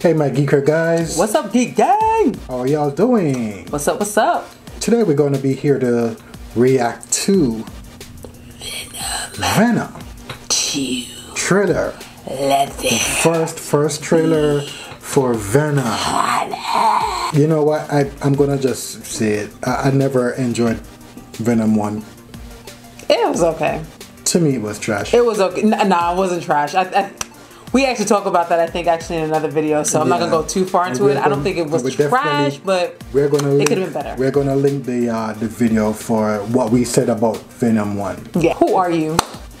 Hey, my geeker guys. What's up, Geek Gang? How are y'all doing? What's up, what's up? Today we're going to be here to react to Venom Two. trailer. Let's First, first trailer for Venom. You know what? I, I'm going to just say it. I, I never enjoyed Venom 1. It was okay. To me, it was trash. It was okay. Nah, it wasn't trash. I, I, we actually talk about that, I think, actually in another video, so I'm not going to go too far into it. I don't think it was trash, but We're gonna link, could've been better. We're gonna link the uh, the video for what we said about Venom One. yeah. Who are you?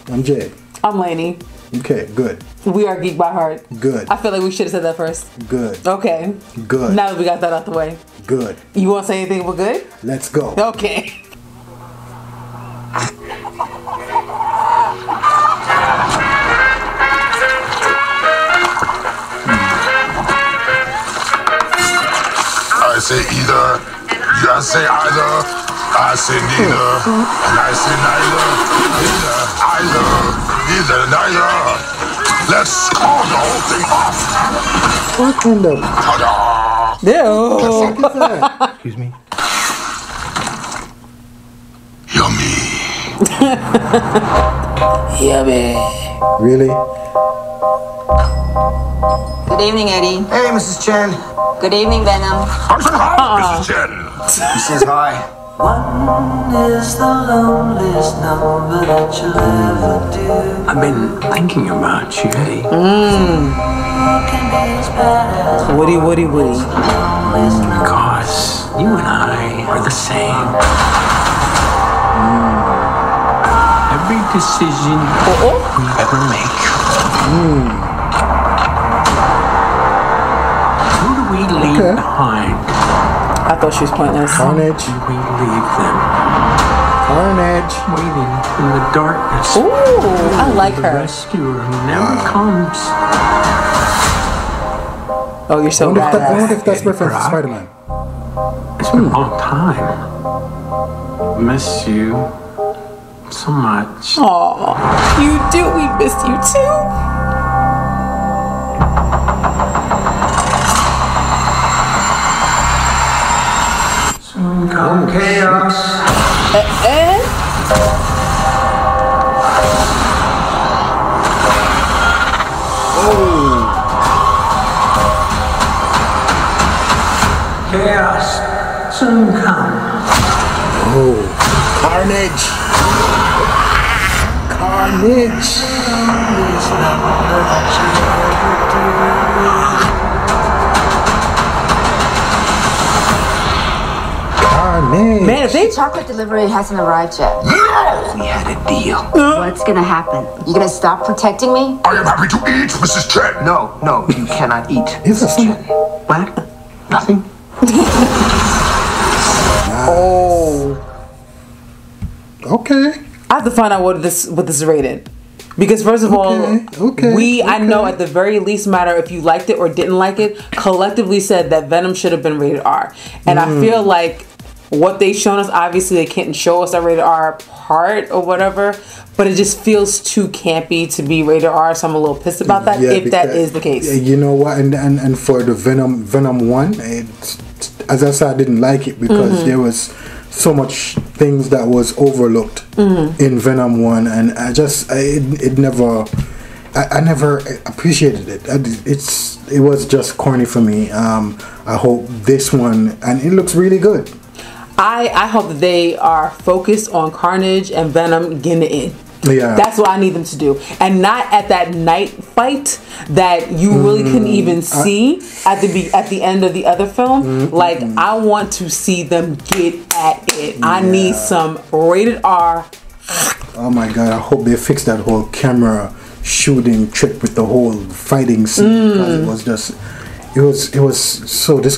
I'm Jay. I'm Lainey. Okay, good, We are Geek by Hart. good, I feel like we should have said that first. good, Okay. good, Now that we got that out the way. good. You want to say anything but good? Let's go. Okay. say either, you say either, I say neither, and I say neither, neither, either, neither, neither. Let's call the whole thing off. What in the Ta-da! Ew. fuck is that? Excuse me. Yummy. Yummy. Really? Good evening, Eddie. Hey, Mrs. Chen. Good evening, Venom. I'm saying hi, Mrs. Chen. He says hi. One is the loneliest number that you'll ever do. I've been thinking about you, Eddie. Can be as bad as Woody, Woody, Woody. loneliest number. Because you and I are the same. Hmm. Every decision we ever make. Hmm. Who do we leave Okay. behind? I thought she was pointless. Carnage, Who Do we leave them Carnage. waiting in the darkness? Ooh, I like The her. rescuer who never comes. Oh, you're I so wonder, if that, I wonder badass. if that's reference to Spider-Man. It's been a long time. Miss you so much. Aw, you do. We miss you too. Soon come chaos. And Chaos soon come. Oh, carnage. Carnage. Carnage. man, if they Chocolate delivery hasn't arrived yet. We had a deal. What's gonna happen? You gonna stop protecting me? I am happy to eat, Mrs. Chen. No, no, you cannot eat. Is that some- What? Nothing? oh. Okay. I have to find out what this what this is rated. Because first of Okay, all, okay, we I know at the very least matter if you liked it or didn't like it, collectively said that Venom should have been rated R. And I Mm. feel like what they shown us, obviously they can't show us that rated R part or whatever, but it just feels too campy to be rated R. So I'm a little pissed about that. if that is the case, You know what? And and, and for the Venom Venom one, it, as I said, I didn't like it because Mm-hmm. there was so much things that was overlooked Mm-hmm. in Venom one, and I just I, it, it never. I, I never appreciated it. I, it's it was just corny for me. Um, I hope this one, and it looks really good. I I hope they are focused on Carnage and Venom getting it in. Yeah. That's what I need them to do. And not at that night fight that you really couldn't Mm, even see at the be- at the end of the other film. Mm-hmm. Like I want to see them get at it. I need some rated R. Oh my god! I hope they fix that whole camera shooting trick with the whole fighting scene because it was just, it was it was so this.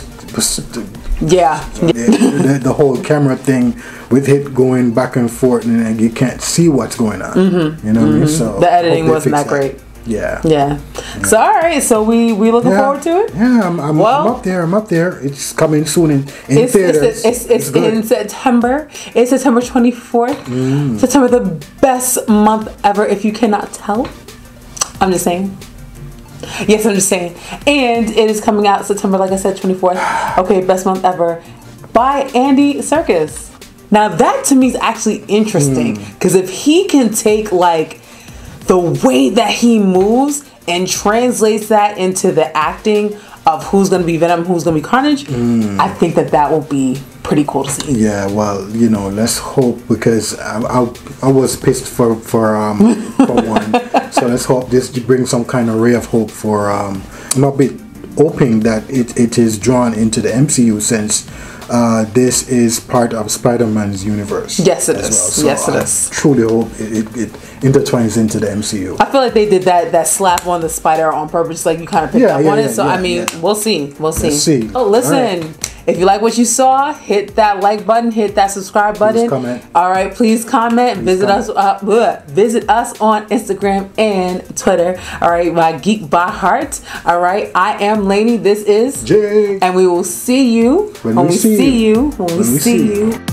Yeah. the, the, the whole camera thing with it going back and forth and you can't see what's going on. You know what I mean? So Mm-hmm. The editing wasn't fix that great. Yeah. Yeah. So all right, so we we looking Yeah. forward to it. Yeah, I'm, I'm, Well- I'm up there. I'm up there. It's coming soon in, in It's, theaters. it's, it's, it's, good. in September. It's September 24th. Mm. September, the best month ever, if you cannot tell. I'm just saying. Yes, I'm just saying. And it is coming out September, like I said, 24th. Okay, best month ever by Andy Serkis. Now that to me is actually interesting hmm. because if he can take like the way that he moves and translates that into the acting of who's going to be Venom, who's going to be Carnage, hmm. I think that that will be pretty cool to see. Yeah, well, you know, let's hope because I, I, I was pissed for for um for one, so let's hope this brings some kind of ray of hope for um. I'm a bit hoping that it, it is drawn into the MCU since uh, this is part of Spider-Man's universe. Yes, it is. well. Yes, it I is. Truly hope it, it, it intertwines into the MCU. I feel like they did that that slap on the spider on purpose, like you kind of picked Yeah, up yeah, on it. So yeah, I mean, yeah. we'll see, we'll see. Let's see. Oh, listen. If you like what you saw, hit that like button, hit that subscribe button. Please comment. All right, please comment. visit us. Uh, visit us on Instagram and Twitter. All right, my Geek by Hart. All right, I am Lainey. This is Jay. and we will see you When when, we we see you. When, we, When we see see you. you.